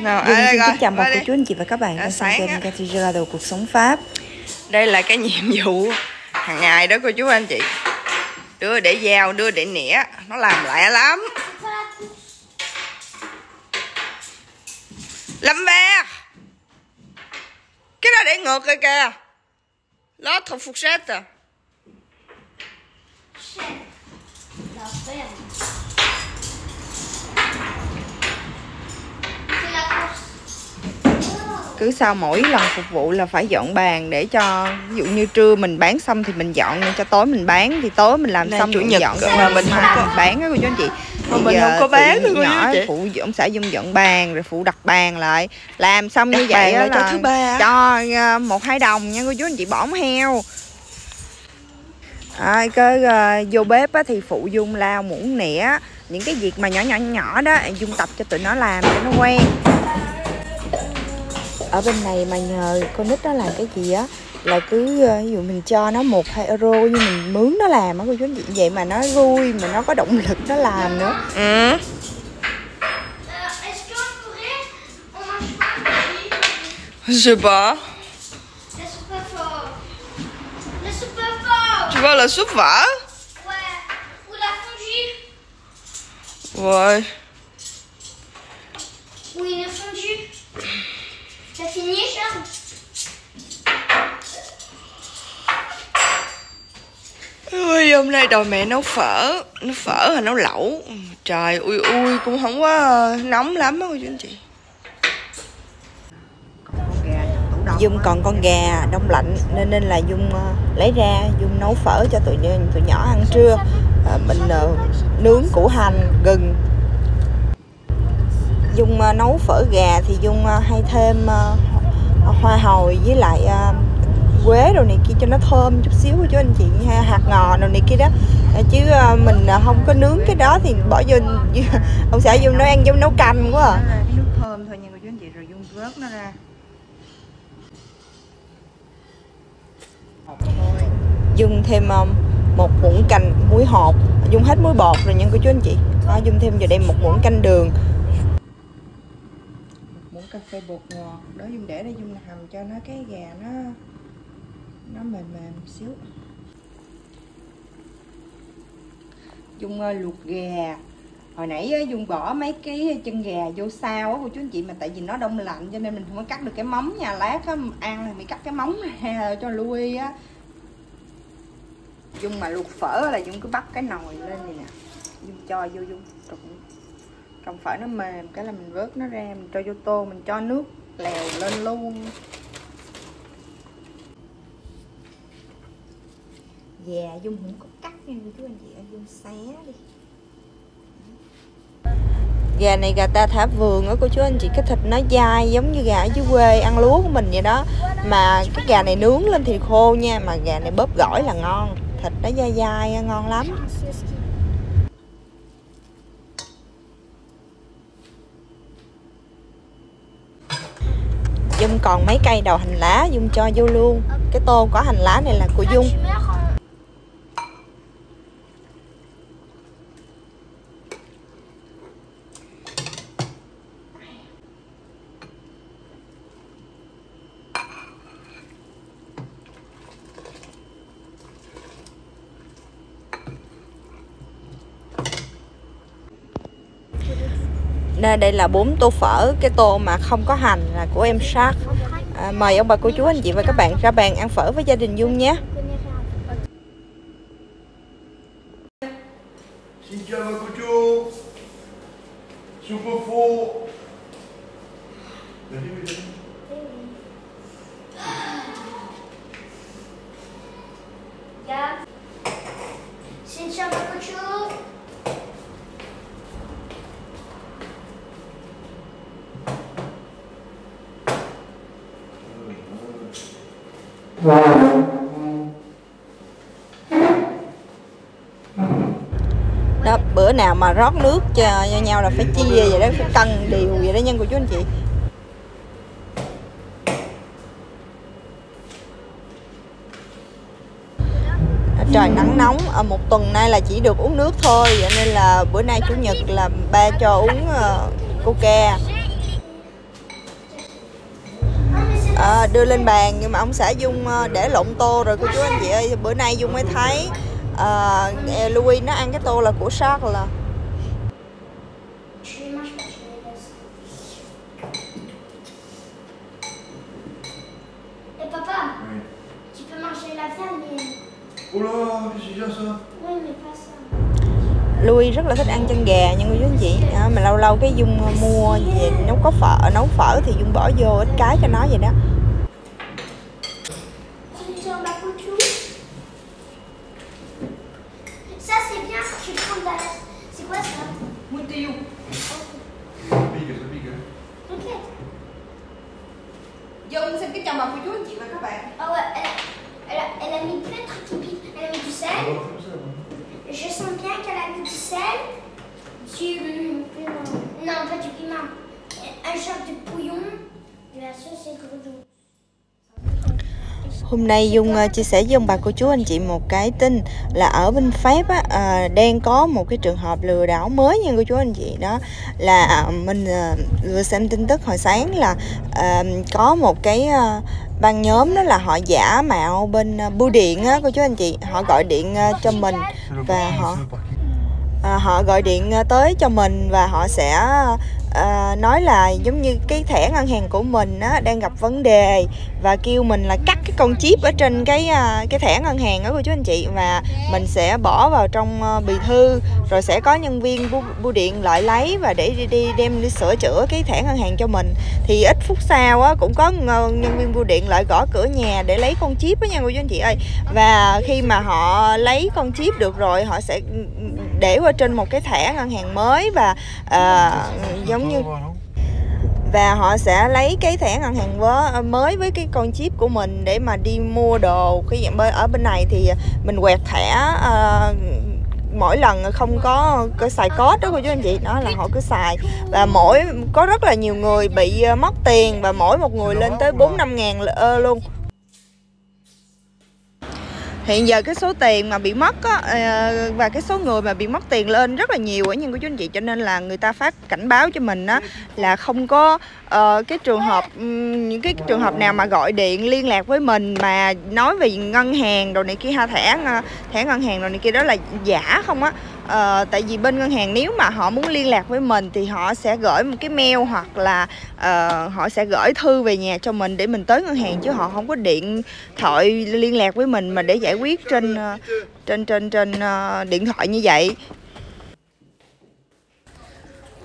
nào ai đây xin coi? kính chào Qua cô chú anh chị và các bạn. Đã đang xem kênh. Cathy Gelado cuộc sống Pháp. Đây là cái nhiệm vụ hàng ngày đó cô chú anh chị. Đưa để dao đưa để nĩa. Nó làm lẹ lắm. Lâm be cái đó để ngược kìa kìa. Nó thuộc phục xét à. Ferme. C'est la course. Cứ sau mỗi lần phục vụ là phải dọn bàn để cho ví dụ như trưa mình bán xong thì mình dọn cho tối mình bán thì tối mình làm Nay xong chủ mình nhật dọn mà mình không có- bán á cô chú anh chị Mà mình không có bán chú nhỏ chị. phụ ông xã dung dọn bàn rồi phụ đặt bàn lại làm xong như Đặt vậy bàn á lại cho là thứ ba. cho ờ, một hai đồng nha cô chú anh chị bỏ heo à, cái ờ, vô bếp á, thì phụ dung lao muỗng nĩa những cái việc mà nhỏ nhỏ nhỏ đó dung tập cho tụi nó làm cho nó quen ở bên này mà nhờ con nít nó làm cái gì á là cứ ờ, ví dụ mình cho nó một hai euro như mình mướn nó làm á cô chú anh chị vậy mà nó vui mà nó có động lực nó làm nữa aujourd'hui Je sais pas. La soupe à fort. La soupe à fort. Tu veux la soupe vert Ouais. Ou la fondue. Ouais. Hôm nay đòi mẹ nấu phở. Nấu phở hay nấu lẩu. Trời ui ui cũng không quá nóng lắm á cô chú anh chị. Dung còn con gà đông lạnh nên nên là Dung ờ, lấy ra Dung nấu phở cho tụi tụi nhỏ ăn trưa. À, mình ờ, nướng củ hành gừng. Dung nấu phở gà thì Dung hay thêm hoa hồi với lại quế đồ này kia cho nó thơm chút xíu cho anh chị ha hạt ngò đồ này kia đó. Ờ, chứ ờ, mình ờ, không có nướng cái đó thì bỏ vô ông xã Dung nó ăn giống nấu canh quá à. cái nước thơm thôi nha cô chú anh chị rồi Dung vớt nó ra. Dung thêm một muỗng canh muối hột Dung hết muối bột rồi nha cô chú anh chị. Đó, Dung thêm vào đây một muỗng canh đường. Một muỗng cà phê bột ngọt đó Dung để đây Dung hầm cho nó cái gà nó nó mềm mềm xíu. Dung luộc gà hồi nãy Dung bỏ mấy cái chân gà vô sao á cô chú anh chị mà tại vì nó đông lạnh cho nên mình không có cắt được cái móng nha. Lát á, ăn thì mình cắt cái móng ra cho lui á. Dung mà luộc phở là Dung cứ bắt cái nồi lên này nè. Dung cho vô Dung trụng Trong phở nó mềm cái là mình vớt nó ra Mình cho vô tô mình cho nước lèo lên luôn. Dạ Dung không có cắt nha cô chú anh chị ơi, Dung xé đi. Gà này gà ta thả vườn á, cô chú anh chị, Cái thịt nó dai giống như gà ở dưới quê ăn lúa của mình vậy đó. Mà cái gà này nướng lên thì khô nha, Mà gà này bóp gỏi là ngon. Thịt nó dai dai, ngon lắm. Dung còn mấy cây đầu hành lá Dung cho vô luôn. Cái tô có hành lá này là của Dung. Nên đây là bốn tô phở. Cái tô mà không có hành là của em Shark. À, Mời ông bà cô chú anh chị và các bạn ra bàn ăn phở với gia đình Dung nhé Xin chào cô chú Super Phu Để đi, để đi. Regarde. C'est une chambre à couture đó bữa nào mà rót nước cho cho nhau là phải chia vậy đó phải cân đều vậy đó nhân của chú anh chị. Trời nắng nóng ở một tuần nay là chỉ được uống nước thôi vậy nên là bữa nay chủ nhật là ba cho uống uh, coca. À, đưa lên bàn nhưng mà ông xã dung ờ, để lộn tô rồi cô chú anh chị ơi bữa nay dung mới thấy à, louis nó ăn cái tô là của shark là papa, Oui. tu peux manger la viande. Oh là, déjà ça. Oui, mais pas ça louis rất là thích ăn chân gà nhưng cô chú anh chị. À, mà lâu lâu cái dung mua về nấu có phở nấu phở thì dung bỏ vô ít cái cho nó vậy đó Tu veux un bakuchu Ça, c'est bien, je vais prendre la... C'est quoi ça Mua tiêu C'est big, c'est big. hein. Ok. Dung xin kính chào bà cô chú anh chị và các bạn Ah ouais, elle, elle, a, elle a mis plein de trucs qui piquent. Elle a mis du On sel. va faire ça. hein. Je sens bien qu'elle a mis du sel. Du piment. Non, pas du piment. Un genre de bouillon. De la sauce et gros. Hôm nay Dung à, chia sẻ với ông bà cô chú anh chị một cái tin là ở bên Pháp á, à, đang có một cái trường hợp lừa đảo mới nha cô chú anh chị đó là à, mình à, vừa xem tin tức hồi sáng là à, có một cái à, băng nhóm đó là họ giả mạo bên à, bưu điện á cô chú anh chị họ gọi điện à, cho mình Và họ- à, họ gọi điện ờ, tới cho mình và họ sẽ à, nói là giống như cái thẻ ngân hàng của mình á, đang gặp vấn đề và kêu mình là cắt cái con chip ở trên cái à, cái thẻ ngân hàng đó cô chú anh chị và mình sẽ bỏ vào trong à, bì thư rồi sẽ có nhân viên bưu, bưu điện lại lấy và để đi, đi đem đi sửa chữa cái thẻ ngân hàng cho mình. Thì ít phút sau á, cũng có nhân viên bưu điện lại gõ cửa nhà để lấy con chip đó nha cô chú anh chị ơi. Và khi mà họ lấy con chip được rồi họ sẽ ừ, ừ, để qua trên một cái thẻ ngân hàng mới và à, giống như và họ sẽ lấy cái thẻ ngân hàng vớ- mới với cái con chip của mình để mà đi mua đồ. Cái dạng bên ở bên này thì mình quẹt thẻ à, mỗi lần không có có xài code đó cô chú anh chị đó là họ cứ xài. Và mỗi có rất là nhiều người bị ờ, mất tiền và mỗi một người lên tới bốn năm ngàn luôn hiện giờ cái số tiền mà bị mất á, ờ, và cái số người mà bị mất tiền lên rất là nhiều ở nhưng của chú anh chị cho nên là người ta phát cảnh báo cho mình á là không có uh, cái trường hợp những cái trường hợp nào mà gọi điện liên lạc với mình mà nói về ngân hàng đồ này kia ha thẻ thẻ ngân hàng đồ này kia đó là giả không á. Ờ, tại vì bên ngân hàng nếu mà họ muốn liên lạc với mình thì họ sẽ gửi một cái mail hoặc là ờ, họ sẽ gửi thư về nhà cho mình để mình tới ngân hàng chứ họ không có điện thoại liên lạc với mình mà để giải quyết trên ờ, trên trên trên uh, điện thoại như vậy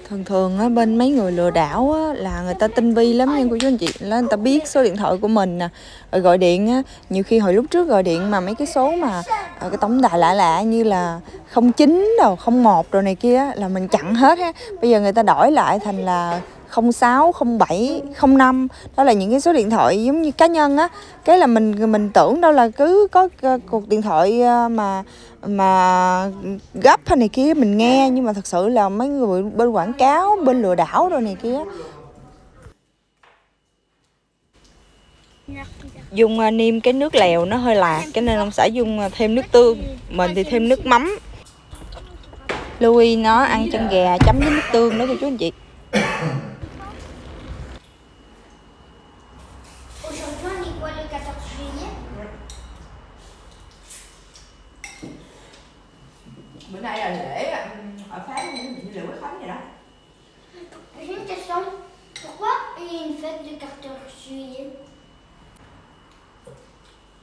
thường thường á bên mấy người lừa đảo á là người ta tinh vi lắm nha cô chú anh chị. Là người ta biết số điện thoại của mình nè rồi gọi điện á. Nhiều khi hồi lúc trước gọi điện mà mấy cái số mà à, cái tổng đài lạ lạ như là không chín đâu không một rồi này kia á, là mình chặn hết ha bây giờ người ta đổi lại thành là 06, 07, 05 đó là những cái số điện thoại giống như cá nhân á. Cái là mình mình tưởng đâu là cứ có cuộc điện thoại ờ, mà mà gấp hay này kia mình nghe. Nhưng mà thật sự là mấy người bên quảng cáo bên lừa đảo rồi này kia. Dùng ờ, niêm cái nước lèo nó hơi lạc cho nên ông xã dùng ờ, thêm nước tương. Mình thì thêm nước mắm. Louis nó ăn chân gà chấm với nước tương đó cô chú anh chị Aujourd'hui, on est quoi le 14 juillet bữa nay là lễ ở Pháp lễ quốc khánh vậy đó J'ai une question. Pourquoi il y a une fête le 14 juillet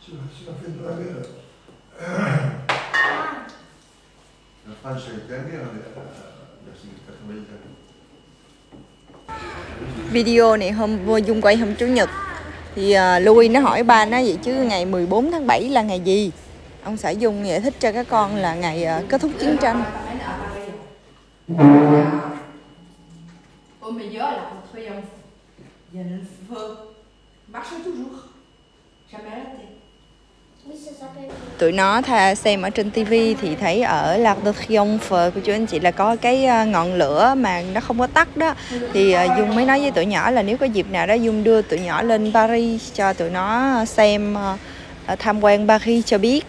C'est la- la fête de la guerre. Ah, La France a été en guerre il y a il y a 80 ans. Video này hôm vô Dung quay hôm chủ nhật Thì uh, Louis nó hỏi ba nó vậy chứ ngày 14 tháng 7 là ngày gì Ông xã Dung giải thích cho các con là ngày ờ, kết thúc chiến tranh Au meilleur, la contre triomphe. Il y a le feu. Marche toujours. Jamais arrêté. oui, ça s'appelle. Tụi nó tha xem ở trên tivi thì thấy ở L'arc de Triomphe của chú anh chị là có cái ờ, ngọn lửa mà nó không có tắt đó Thì ờ, Dung mới nói với tụi nhỏ là nếu có dịp nào đó Dung đưa tụi nhỏ lên Paris cho tụi nó xem tham quan Paris cho biết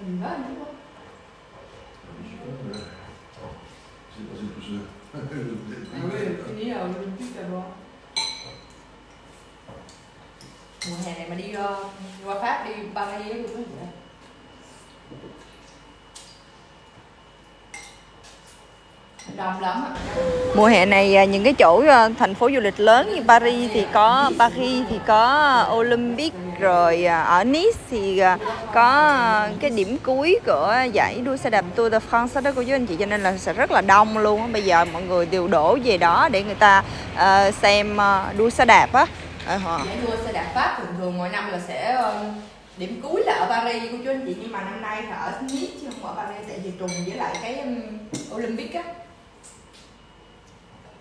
On y va, nous. Je... Ah oui, fini là, Olympique d'abord. Mùa hè này mà đi uh, qua Pháp đi Paris thì có gì vậy? Đông lắm ạ mùa hè này à, những cái chỗ à, thành phố du lịch lớn như Paris thì có Paris thì có à, Olympic rồi ở Nice thì có cái điểm cuối của giải đua xe đạp Tour de France đó cô chú anh chị. Cho nên là sẽ rất là đông luôn bây giờ mọi người đều đổ về đó để người ta uh, xem đua xe đạp á. Ờ, họ. Giải đua xe đạp Pháp thường thường mỗi năm là sẽ ờ, điểm cuối là ở Paris cô chú anh chị. Nhưng mà năm nay là ở Nice chứ không ở Paris. Tại vì trùng với lại cái Olympic á.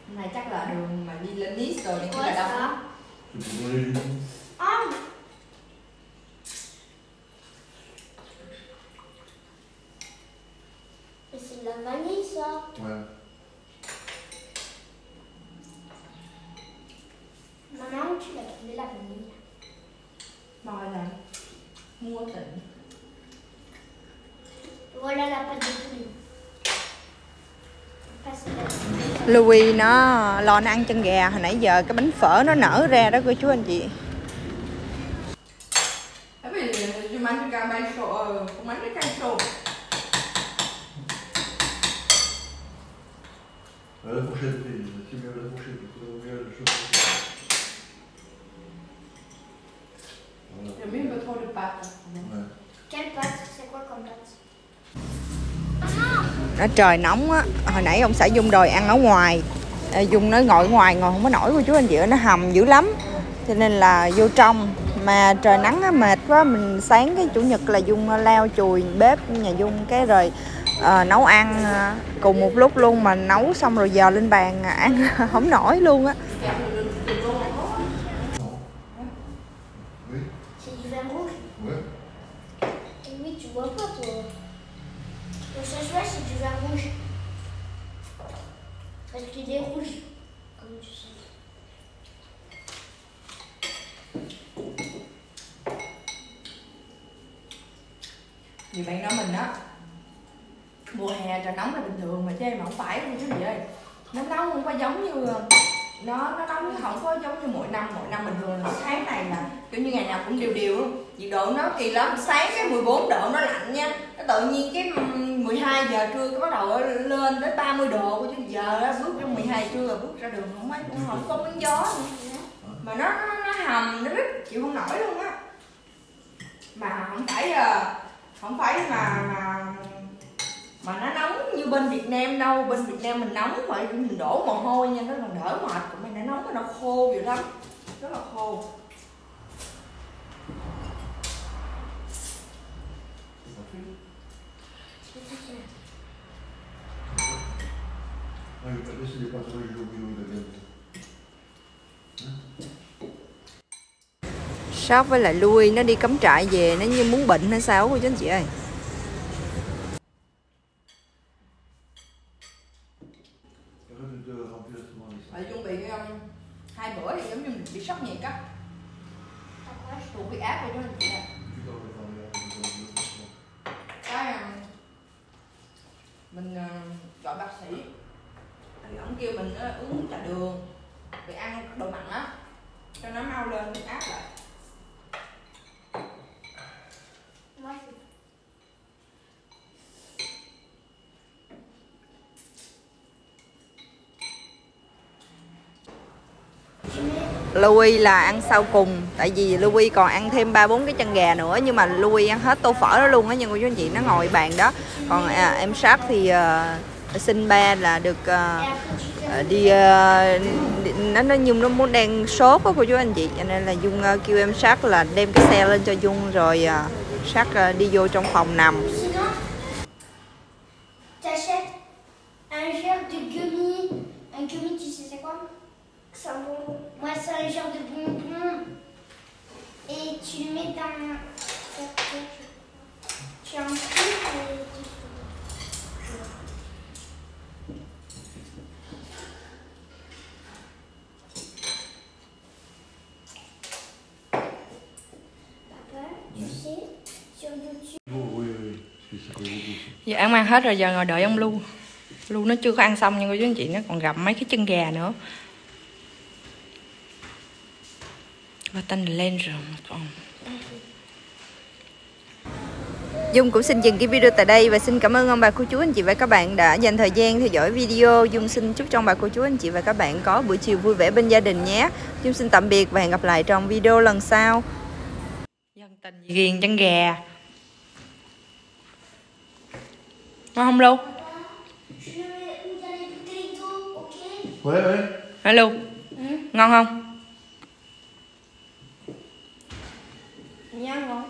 Hôm nay chắc là đường mà đi lên Nice rồi nên là đông. ça C'est pour les lunettes. Ah Mais c'est de la vanille ça Ouais. Maman, où tu l'as trouvé la vanille Moi là mua tỉnh. Voilà la pâte de poulet. Passe la vanille. Louis nó lo nó ăn chân gà. Hồi nãy giờ cái bánh phở nó nở ra đó, cô chú anh chị Thế vì tôi mang cái cam bay sổ, ờ, cũng mang cái cam sổ. Ah, La fourchette, oui, c'est mieux la fourchette, il faut ouvrir le chaud. Voilà. Rồi miếng bơ thô được bạc. Ouais. Quelle pâte C'est quoi comme pâte nó trời nóng á hồi nãy ông xã dung đòi ăn ở ngoài. Dung nói ngồi ngoài ngồi không có nổi cô chú anh chị nó hầm dữ lắm. Cho nên là vô trong. Mà trời nắng á, mệt quá mình sáng cái chủ nhật là dung ờ, leo chùi bếp nhà dung cái rồi à, nấu ăn ờ, cùng một lúc luôn mà nấu xong rồi giờ lên bàn ăn không nổi luôn á Oui, C'est du vin rouge ouais. Eh Oui, tu vois pas toi. Le chachouet, c'est du vin rouge. Parce qu'il est rouge, comme tu sais. Vì bạn nói mình á Mùa hè trời nóng là bình thường mà chơi mà không phải đâu chứ gì ơi Nó nóng không có giống như nó nó nóng chứ không có giống như mỗi năm mỗi năm bình thường là tháng này là kiểu như ngày nào cũng đều đều luôn. Nhiệt độ nó kỳ lắm. Sáng cái 14 độ nó lạnh nha. Nó tự nhiên cái 12 giờ trưa cái bắt đầu lên tới 30 độ chứ giờ nó bước trong 12 trưa rồi bước ra đường không mấy cũng không có miếng gió nữa. mà nó nó, nó hầm nó rít chịu không nổi luôn á. Mà không phải ờ, không phải mà mà mà nó nóng như bên Việt Nam đâu bên Việt Nam mình nóng mà mình đổ mồ hôi nha nó còn đỡ mệt còn bên này nó nóng mà nó khô dữ lắm rất là khô. Shop với lại Louis nó đi cắm trại về nó như muốn bệnh hay sao cô chú anh chị ơi Arrête de remplir souvent les Ở chuẩn bị um, hai bữa thì giống như mình bị sốc nhiệt á T'as quoi je tụt huyết áp rồi đó chị ạ Tu dois le faire, là, tu dois le faire. cái um, mình um, gọi bác sĩ. Thì ổng kêu mình uh, uống trà đường. Để ăn đồ mặn á cho nó mau lên huyết áp lại. Louis là ăn sau cùng tại vì Louis còn ăn thêm ba bốn cái chân gà nữa nhưng mà Louis ăn hết tô phở đó luôn á nhưng cô chú anh chị nó ngồi bàn đó. Còn à, em sát thì uh, sinh ba là được uh, đi, uh, đi nó nó Dung nó muốn đang sốt á cô chú anh chị cho nên là Dung uh, kêu em sát là đem cái xe lên cho Dung rồi uh, sát uh, đi vô trong phòng nằm Sinon, t'achètes un genre de gummy. Un gummy, tu sais c'est quoi C'est un bonbon. Moi, c'est un genre de bonbon. Et tu le mets dans. Tu en fais et tu Papa, tu sais, sur YouTube. Oh, oui, oui, parce que ça fait beaucoup. Giờ ăn mang hết rồi giờ ngồi đợi ông Lu luôn nó chưa có ăn xong nha cô chú anh chị nó còn gặm mấy cái chân gà nữa và là lên rồi còn Dung cũng xin dừng cái video tại đây và xin cảm ơn ông bà cô chú anh chị và các bạn đã dành thời gian theo dõi video. Dung xin chúc cho ông bà cô chú anh chị và các bạn có buổi chiều vui vẻ bên gia đình nhé. Dung xin tạm biệt và hẹn gặp lại trong video lần sau. dân tình ghiền chân gà ngon không Lu Huế Huế hả Lu ừ. ngon không? Nha ngon.